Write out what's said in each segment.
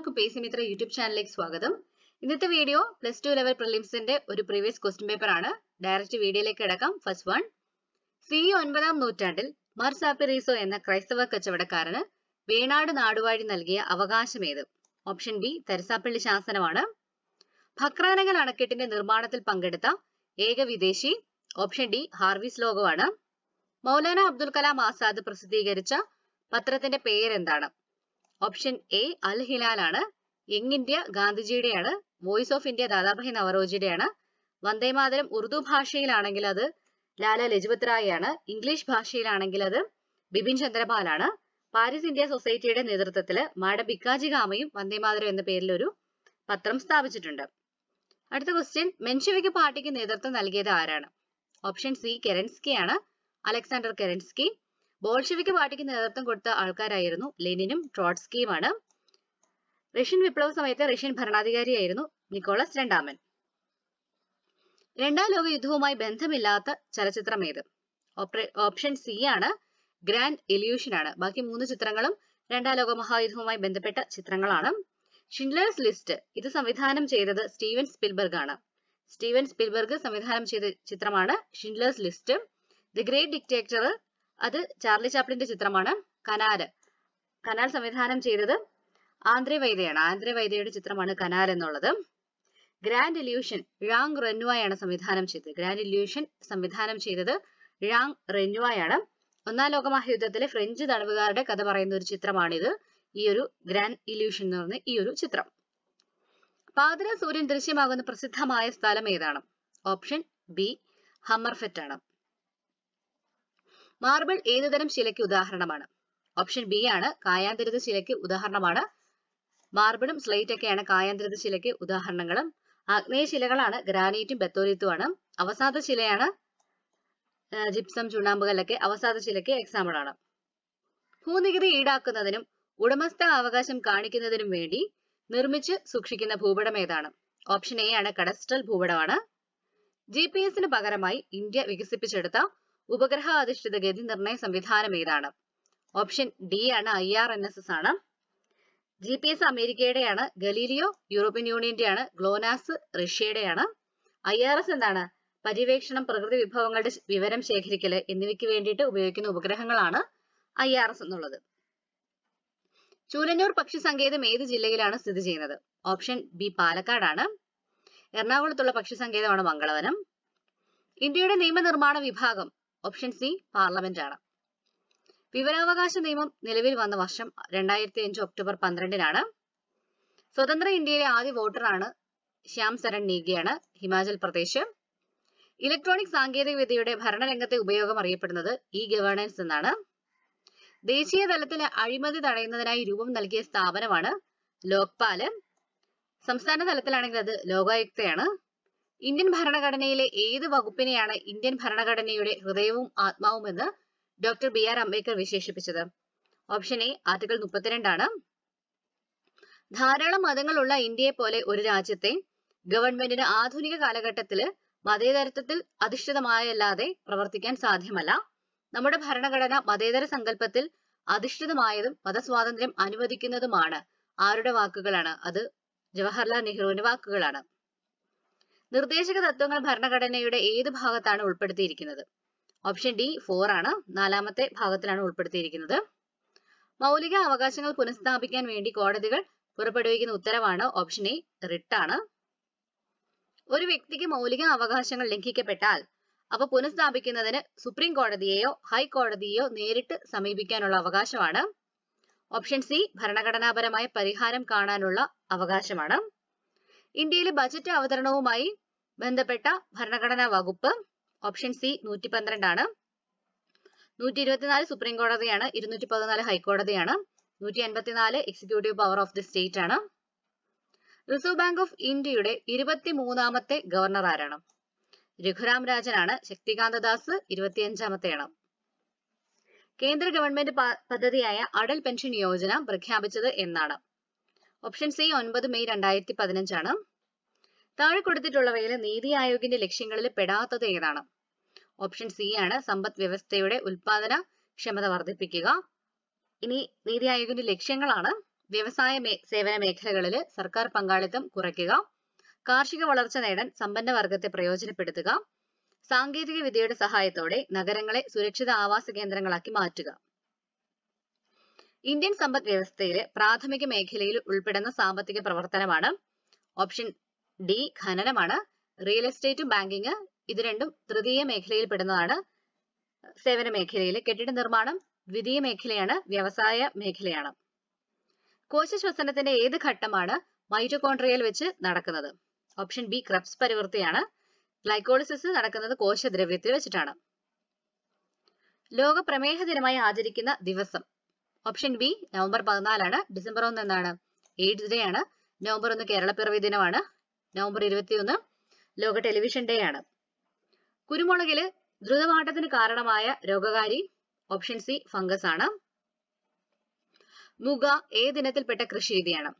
എല്ലാവർക്കും P Mitra YouTube ചാനലിലേക്ക് സ്വാഗതം. ഇന്നത്തെ വീഡിയോ പ്ലസ് ടു ലെവൽ പ്രിലിംസിന്റെ ഒരു പ്രീവിയസ് ക്വസ്റ്റ്യൻ പേപ്പർ ആണ്. ഡയറക്റ്റ് വീഡിയോയിലേക്ക് കിടക്കാം. ഫസ്റ്റ് വൺ സി ഒൻപതാം നൂറ്റാണ്ടിൽ മർസാപ്പിറീസോ എന്ന ക്രൈസ്തവ കച്ചവടക്കാരന് വേണാട് നാടുവാഴി നൽകിയ അവകാശമേത് ഓപ്ഷൻ ബി തരസാപ്പള്ളി ശാസനമാണ്. ഭക്രാനകൽ അണക്കെട്ടിന്റെ നിർമ്മാണത്തിൽ പങ്കെടുത്ത ഏക വിദേശി. ഓപ്ഷൻ ഡി ഹാർവിസ് ലോകമാണ്. മൗലാന അബ്ദുൽ കലാം ആസാദ് പ്രസിദ്ധീകരിച്ച പത്രത്തിന്റെ പേരെന്താണ്? ഓപ്ഷൻ എ അൽ ഹിലാൽ ആണ്. യങ് ഇന്ത്യ ഗാന്ധിജിയുടെയാണ്. വോയിസ് ഓഫ് ഇന്ത്യ ദാദാഭായ് നവറോജിയുടെയാണ്. വന്ദേമാതരം ഉറുദു ഭാഷയിലാണെങ്കിൽ അത് ലാല ലജ്പത് റായ് ആണ് ഇംഗ്ലീഷ് ഭാഷയിലാണെങ്കിൽ അത് ബിപിൻ ചന്ദ്രപാലാണ്. പാരീസ് ഇന്ത്യ സൊസൈറ്റിയുടെ നേതൃത്വത്തിൽ മാഡം ബിക്കാജി ഗാമയും വന്ദേമാതരം എന്ന പേരിൽ ഒരു പത്രം സ്ഥാപിച്ചിട്ടുണ്ട്. അടുത്ത ക്വസ്റ്റ്യൻ മെൻഷവിക് പാർട്ടിക്ക് നേതൃത്വം നൽകിയത് ആരാണ്? ഓപ്ഷൻ സി കെറൻസ്കി ആണ് അലക്സാണ്ടർ കെറൻസ്കി. ബോൾഷെവിക് പാർട്ടിക്ക് നേതൃത്വം കൊടുത്ത ആൾക്കാരായിരുന്നു ലെനിനും ട്രോട്സ്കിയുമാണ്. റഷ്യൻ വിപ്ലവ സമയത്ത് റഷ്യൻ ഭരണാധികാരിയായിരുന്നു നിക്കോളസ് രണ്ടാമൻ. രണ്ടാം ലോക യുദ്ധവുമായി ബന്ധമില്ലാത്ത ചലച്ചിത്രം ഏത്? ഓപ്ഷൻ സി ആണ് ഗ്രാൻഡ് എലിയൂഷൻ ആണ്. ബാക്കി മൂന്ന് ചിത്രങ്ങളും രണ്ടാം ലോക മഹായുദ്ധവുമായി ബന്ധപ്പെട്ട ചിത്രങ്ങളാണ്. ഷിൻലേഴ്സ് ലിസ്റ്റ് ഇത് സംവിധാനം ചെയ്തത് സ്റ്റീവൻ സ്പിൽബർഗ് ആണ്. സ്റ്റീവൻ സ്പിൽബർഗ് സംവിധാനം ചെയ്ത ചിത്രമാണ് Schindler's List. The Great Dictator അത് ചാർലി ചാപ്ലിന്റെ ചിത്രമാണ് കനാല് കനാൽ സംവിധാനം ചെയ്തത് ആന്ധ്ര വൈദ്യയാണ്. ആന്ധ്ര വൈദ്യയുടെ ചിത്രമാണ് കനാൽ എന്നുള്ളത്. ഗ്രാൻഡ് ഇല്യൂഷൻ ഴാങ് റെന്നുവായാണ് സംവിധാനം ചെയ്തത്. ഗ്രാൻഡ് ഇല്യൂഷൻ സംവിധാനം ചെയ്തത് ഴാങ് റെന്നുവായാണ്. ഒന്നാം ലോകമഹായുദ്ധത്തിലെ ഫ്രഞ്ച് തടവുകാരുടെ കഥ പറയുന്ന ഒരു ചിത്രമാണിത്. ഈ ഒരു ഗ്രാൻഡ് ഇല്യൂഷൻ എന്ന് പറയുന്ന ഈ ഒരു ചിത്രം. പാതിര സൂര്യൻ ദൃശ്യമാകുന്ന പ്രസിദ്ധമായ സ്ഥലം ഏതാണ്? ഓപ്ഷൻ ബി ഹമ്മർഫെറ്റ് ആണ് മാർബിൾ ഏതുതരം ശിലയ്ക്ക് ഉദാഹരണമാണ്? ഓപ്ഷൻ ബി ആണ് കായാന്തരിത ശിലയ്ക്ക് ഉദാഹരണമാണ്. മാർബിളും സ്ലേറ്റ് ഒക്കെയാണ് കായാന്തരിത ശിലയ്ക്ക് ഉദാഹരണങ്ങളും. ആഗ്നേയ ശിലകളാണ് ഗ്രാനൈറ്റും ബത്തോലിത്തുമാണ് അവസാദ ശിലയാണ് ജിപ്സം ചുണ്ണാമ്പ് കല്ലൊക്കെ അവസാദ ശിലയ്ക്ക് എക്സാമ്പിൾ ആണ്. ഭൂനികുതി ഈടാക്കുന്നതിനും ഉടമസ്ഥ അവകാശം കാണിക്കുന്നതിനും വേണ്ടി നിർമ്മിച്ച് സൂക്ഷിക്കുന്ന ഭൂപടം ഏതാണ്? ഓപ്ഷൻ എ ആണ് കഡസ്ട്രൽ ഭൂപടമാണ്. ജി പി എസിന് പകരമായി ഇന്ത്യ വികസിപ്പിച്ചെടുത്ത ഉപഗ്രഹ അധിഷ്ഠിത ഗതി നിർണയ സംവിധാനം ഏതാണ്? ഓപ്ഷൻ ഡി ആണ് I R N S S ആണ്. ജി പി എസ് അമേരിക്കയുടെയാണ് ഗലീലിയോ യൂറോപ്യൻ യൂണിയന്റെയാണ് ഗ്ലോനാസ് റഷ്യയുടെയാണ്. ഐ ആർ എസ് എന്താണ്? പര്യവേക്ഷണം പ്രകൃതി വിഭവങ്ങളുടെ വിവരം ശേഖരിക്കൽ എന്നിവയ്ക്ക് വേണ്ടിയിട്ട് ഉപയോഗിക്കുന്ന ഉപഗ്രഹങ്ങളാണ് ഐ ആർ എസ് എന്നുള്ളത്. ചൂലന്നൂർ പക്ഷി സങ്കേതം ഏത് ജില്ലയിലാണ് സ്ഥിതി ചെയ്യുന്നത്? ഓപ്ഷൻ ബി പാലക്കാടാണ്. എറണാകുളത്തുള്ള പക്ഷി സങ്കേതമാണ് മംഗളവനം. ഇന്ത്യയുടെ നിയമനിർമ്മാണ വിഭാഗം ഓപ്ഷൻ സി പാർലമെന്റ് ആണ്. വിവരാവകാശ നിയമം നിലവിൽ വന്ന വർഷം രണ്ടായിരത്തി അഞ്ച് ഒക്ടോബർ പന്ത്രണ്ടിനാണ്. സ്വതന്ത്ര ഇന്ത്യയിലെ ആദ്യ വോട്ടറാണ് ശ്യാം സരൺ നീഗിയാണ് ഹിമാചൽ പ്രദേശ്. ഇലക്ട്രോണിക് സാങ്കേതിക വിദ്യയുടെ ഭരണരംഗത്തെ ഉപയോഗം അറിയപ്പെടുന്നത് ഇ ഗവേണൻസ് എന്നാണ്. ദേശീയ തലത്തിൽ അഴിമതി തടയുന്നതിനായി രൂപം നൽകിയ സ്ഥാപനമാണ് ലോക്പാൽ. സംസ്ഥാന തലത്തിലാണെങ്കിൽ അത് ലോകായുക്തയാണ്. ഇന്ത്യൻ ഭരണഘടനയിലെ ഏത് വകുപ്പിനെയാണ് ഇന്ത്യൻ ഭരണഘടനയുടെ ഹൃദയവും ആത്മാവും എന്ന് ഡോക്ടർ ബി ആർ അംബേദ്കർ വിശേഷിപ്പിച്ചത്. ഓപ്ഷൻ എ ആർട്ടിക്കിൾ മുപ്പത്തിരണ്ടാണ്. ധാരാളം മതങ്ങളുള്ള ഇന്ത്യയെ പോലെ ഒരു രാജ്യത്തെ ഗവൺമെന്റിന് ആധുനിക കാലഘട്ടത്തിൽ മതേതരത്വത്തിൽ അധിഷ്ഠിതമായല്ലാതെ പ്രവർത്തിക്കാൻ സാധ്യമല്ല. നമ്മുടെ ഭരണഘടന മതേതര സങ്കല്പത്തിൽ അധിഷ്ഠിതമായതും മതസ്വാതന്ത്ര്യം അനുവദിക്കുന്നതുമാണ്. ആരുടെ വാക്കുകളാണ്? അത് ജവഹർലാൽ നെഹ്റുവിന്റെ വാക്കുകളാണ്. നിർദ്ദേശക തത്വങ്ങൾ ഭരണഘടനയുടെ ഏത് ഭാഗത്താണ് ഉൾപ്പെടുത്തിയിരിക്കുന്നത്? ഓപ്ഷൻ ഡി ഫോർ ആണ്. നാലാമത്തെ ഭാഗത്തിലാണ് ഉൾപ്പെടുത്തിയിരിക്കുന്നത്. മൗലിക അവകാശങ്ങൾ പുനഃസ്ഥാപിക്കാൻ വേണ്ടി കോടതികൾ പുറപ്പെടുവിക്കുന്ന ഉത്തരവാണ് ഓപ്ഷൻ എ റിട്ട് ആണ്. ഒരു വ്യക്തിക്ക് മൗലിക അവകാശങ്ങൾ ലംഘിക്കപ്പെട്ടാൽ അപ്പൊ പുനഃസ്ഥാപിക്കുന്നതിന് സുപ്രീം കോടതിയെയോ ഹൈക്കോടതിയെയോ നേരിട്ട് സമീപിക്കാനുള്ള അവകാശമാണ്. ഓപ്ഷൻ സി ഭരണഘടനാപരമായ പരിഹാരം കാണാനുള്ള അവകാശമാണ്. ഇന്ത്യയിലെ ബജറ്റ് അവതരണവുമായി ബന്ധപ്പെട്ട ഭരണഘടനാ വകുപ്പ് ഓപ്ഷൻ സി നൂറ്റി പന്ത്രണ്ടാണ് നൂറ്റി ഇരുപത്തിനാല് സുപ്രീം കോടതിയാണ് ഇരുന്നൂറ്റി പതിനാല് ഹൈക്കോടതിയാണ് നൂറ്റി അൻപത്തിനാല് executive power of the state ആണ്. റിസർവ് ബാങ്ക് ഓഫ് ഇന്ത്യയുടെ ഇരുപത്തി മൂന്നാമത്തെ ഗവർണർ ആരാണ്? രഘുറാം രാജനാണ് ശക്തികാന്ത ദാസ് ഇരുപത്തിയഞ്ചാമത്തെയാണ്. കേന്ദ്ര ഗവൺമെന്റ് പദ്ധതിയായ അടൽ പെൻഷൻ യോജന പ്രഖ്യാപിച്ചത് എന്നാണ്. ഓപ്ഷൻ സി ഒൻപത് മെയ് രണ്ടായിരത്തി പതിനഞ്ചാണ് താഴെ കൊടുത്തിട്ടുള്ളവയിൽ നീതി ആയോഗിന്റെ ലക്ഷ്യങ്ങളിൽ പെടാത്തത് ഏതാണ്? ഓപ്ഷൻ സി ആണ് സമ്പദ് വ്യവസ്ഥയുടെ ഉൽപാദന ക്ഷമത വർദ്ധിപ്പിക്കുക. ഇനി നീതി ആയോഗിന്റെ ലക്ഷ്യങ്ങളാണ്. വ്യവസായ സേവന മേഖലകളിൽ സർക്കാർ പങ്കാളിത്തം കുറയ്ക്കുക. കാർഷിക വളർച്ച നേടാൻ സമ്പന്ന വർഗത്തെ പ്രയോജനപ്പെടുത്തുക. സാങ്കേതിക വിദ്യയുടെ സഹായത്തോടെ നഗരങ്ങളെ സുരക്ഷിത ആവാസ കേന്ദ്രങ്ങളാക്കി മാറ്റുക. ഇന്ത്യൻ സമ്പദ് വ്യവസ്ഥയിലെ പ്രാഥമിക മേഖലയിൽ ഉൾപ്പെടുന്ന സാമ്പത്തിക പ്രവർത്തനമാണ്. ഓപ്ഷൻ ഡി ഖനനമാണ്. റിയൽ എസ്റ്റേറ്റും ബാങ്കിങ് ഇത് രണ്ടും തൃതീയ മേഖലയിൽ പെടുന്നതാണ്. സേവന മേഖലയിൽ കെട്ടിട നിർമ്മാണം ദ്വിതീയ മേഖലയാണ് വ്യവസായ മേഖലയാണ്. കോശ കോശശ്വസനത്തിന്റെ ഏത് ഘട്ടമാണ് മൈറ്റോകോൺട്രിയയിൽ വെച്ച് നടക്കുന്നത്? ഓപ്ഷൻ ബി ക്രബ്സ് പരിവൃത്തിയാണ്. ഗ്ലൈക്കോളിസിസ് നടക്കുന്നത് കോശദ്രവ്യത്തിൽ വെച്ചിട്ടാണ്. ലോക പ്രമേഹ ദിനമായി ആചരിക്കുന്ന ദിവസം. ഓപ്ഷൻ ബി നവംബർ പതിനാലാണ് ഡിസംബർ ഒന്ന് എന്നാണ്. എയ്ഡ്സ് ഡേ ആണ് നവംബർ ഒന്ന് കേരളപ്പിറവി ദിനമാണ്. നവംബർ ഇരുപത്തിയൊന്ന് ലോക ടെലിവിഷൻ ഡേ ആണ്. കുരുമുളകിൽ ദ്രുതമാറ്റത്തിന് കാരണമായ രോഗകാരി ഓപ്ഷൻ സി ഫംഗസ് ആണ്. മുഗ ഏതിനത്തിൽപ്പെട്ട കൃഷി രീതിയാണ്.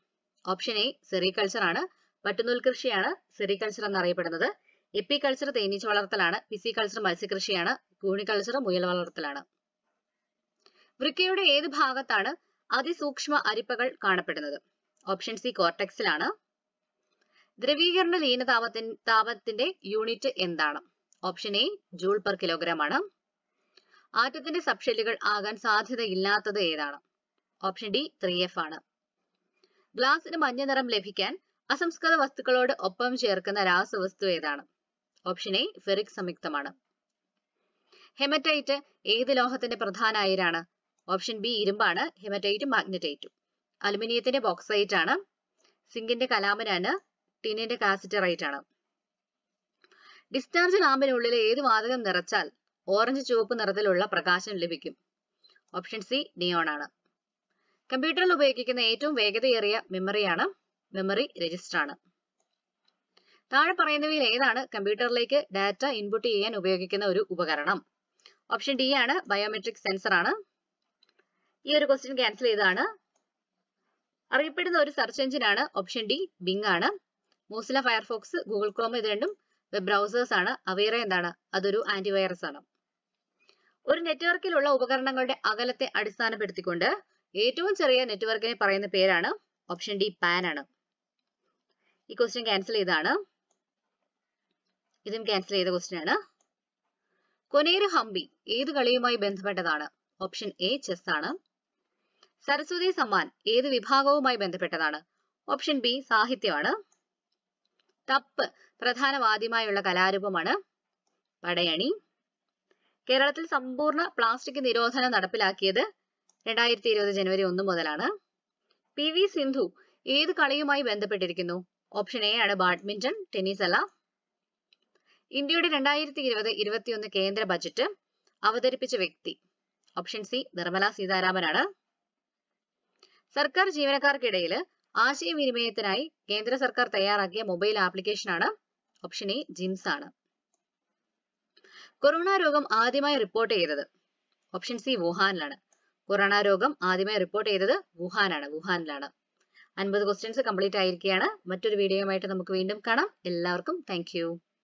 ഓപ്ഷൻ എ സെറികൾച്ചർ ആണ്. പട്ടുനൂൽ കൃഷിയാണ് സെറികൾച്ചർ എന്നറിയപ്പെടുന്നത്. എപ്പിക്കൾച്ചർ തേനീച്ച വളർത്തലാണ്. പിസികൾച്ചർ മത്സ്യകൃഷിയാണ്. കൂണിക്കൾച്ചർ മുയൽ വളർത്തലാണ്. വൃക്കയുടെ ഏത് ഭാഗത്താണ് അതിസൂക്ഷ്മ അരിപ്പകൾ കാണപ്പെടുന്നത്? ഓപ്ഷൻ സി കോർട്ടെക്സിലാണ് ദ്രവീകരണ ലീന താപത്തിന്റെ യൂണിറ്റ് എന്താണ്? Option A joule per kilogram ആണ്. ആറ്റത്തിന്റെ സബ്ഷെല്ലുകൾ ആകാൻ സാധ്യതയില്ലാത്തത് ഏതാണ്? ഓപ്ഷൻ ഡി ത്രീ എഫ് ആണ്. ഗ്ലാസിന് മഞ്ഞ നിറം ലഭിക്കാൻ അസംസ്കൃത വസ്തുക്കളോട് ഒപ്പം ചേർക്കുന്ന രാസവസ്തു ഏതാണ്? ഓപ്ഷൻ എ ഫെറിക് സംയുക്തമാണ്. ഹെമറ്റൈറ്റ് ഏത് ലോഹത്തിന്റെ പ്രധാന അയിരാണ്? ഓപ്ഷൻ ബി ഇരുമ്പാണ് ഹെമറ്റൈറ്റും മാഗ്നറ്റൈറ്റും. അലുമിനിയത്തിന്റെ ബോക്സൈറ്റ് ആണ് സിങ്കിന്റെ കലാമനാണ് ടിന്നിന്റെ കാസിറ്ററൈറ്റ് ആണ് ഡിസ്ചാർജ് ലാമ്പിനുള്ളിൽ ഏത് വാതകം നിറച്ചാൽ ഓറഞ്ച് ചുവപ്പ് നിറത്തിലുള്ള പ്രകാശം ലഭിക്കും. ഓപ്ഷൻ സി നിയോൺ ആണ് കമ്പ്യൂട്ടറിൽ ഉപയോഗിക്കുന്ന ഏറ്റവും വേഗതയേറിയ മെമ്മറിയാണ് മെമ്മറി രജിസ്റ്റർ ആണ് താഴെ പറയുന്നവയിൽ ഏതാണ് കമ്പ്യൂട്ടറിലേക്ക് ഡാറ്റ ഇൻപുട്ട് ചെയ്യാൻ ഉപയോഗിക്കുന്ന ഒരു ഉപകരണം? ഓപ്ഷൻ ഡി ആണ് ബയോമെട്രിക് സെൻസർ ആണ് ഈ ഒരു ക്വസ്റ്റ്യൻ ക്യാൻസൽ ചെയ്തതാണ്. അറിയപ്പെടുന്ന ഒരു സെർച്ച് എഞ്ചിൻ ആണ് ഓപ്ഷൻ ഡി ബിങ് ആണ്. മോസില ഫയർഫോക്സ് ഗൂഗിൾ ക്രോം ഇത് രണ്ടും വെബ് ബ്രൗസേഴ്സ് ആണ്. അവേറെ എന്താണ്? അതൊരു ആന്റിവൈറസ് ആണ്. ഒരു നെറ്റ്വർക്കിലുള്ള ഉപകരണങ്ങളുടെ അകലത്തെ അടിസ്ഥാനപ്പെടുത്തിക്കൊണ്ട് ഏറ്റവും ചെറിയ നെറ്റ്വർക്കിനെ പറയുന്ന പേരാണ് ഓപ്ഷൻ ഡി പാൻ ആണ്. ഈ ക്വസ്റ്റ്യൻ ക്യാൻസൽ ചെയ്താണ് ഇതും ക്യാൻസൽ ചെയ്ത ക്വസ്റ്റ്യൻ ആണ്. കൊനേരു ഹംപി ഏത് കളിയുമായി ബന്ധപ്പെട്ടതാണ്? ഓപ്ഷൻ എ ചെസ് ആണ്. സരസ്വതി സമ്മാൻ ഏത് വിഭാഗവുമായി ബന്ധപ്പെട്ടതാണ്? ഓപ്ഷൻ ബി സാഹിത്യമാണ്. തപ്പ് പ്രധാന വാദ്യമായുള്ള കലാരൂപമാണ്. പടയണി. കേരളത്തിൽ സമ്പൂർണ പ്ലാസ്റ്റിക് നിരോധനം നടപ്പിലാക്കിയത് രണ്ടായിരത്തി ഇരുപത് ജനുവരി ഒന്ന് മുതലാണ്. പി വി സിന്ധു ഏത് കളിയുമായി ബന്ധപ്പെട്ടിരിക്കുന്നു? ഓപ്ഷൻ എ ആണ് ബാഡ്മിന്റൺ ടെന്നീസ് അല്ല. ഇന്ത്യയുടെ രണ്ടായിരത്തി ഇരുപത് ഇരുപത്തിയൊന്ന് കേന്ദ്ര ബജറ്റ് അവതരിപ്പിച്ച വ്യക്തി. ഓപ്ഷൻ സി നിർമ്മല സീതാരാമനാണ്. സർക്കാർ ജീവനക്കാർക്കിടയിൽ ആശയവിനിമയത്തിനായി കേന്ദ്ര സർക്കാർ തയ്യാറാക്കിയ മൊബൈൽ ആപ്ലിക്കേഷനാണ് ഓപ്ഷൻ എ ജിംസ് ആണ്. കൊറോണ രോഗം ആദ്യമായി റിപ്പോർട്ട് ചെയ്തത് ഓപ്ഷൻ സി വുഹാനിലാണ്. കൊറോണ രോഗം ആദ്യമായി റിപ്പോർട്ട് ചെയ്തത് വുഹാനാണ് വുഹാനിലാണ്. അൻപത് ക്വസ്റ്റ്യൻസ് കംപ്ലീറ്റ് ആയിരിക്കുകയാണ്. മറ്റൊരു വീഡിയോയുമായിട്ട് നമുക്ക് വീണ്ടും കാണാം. എല്ലാവർക്കും താങ്ക്